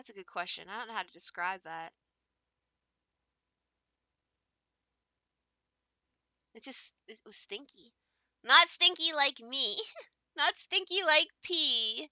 That's a good question. I don't know how to describe that. It just it was stinky. Not stinky like me. Not stinky like pee.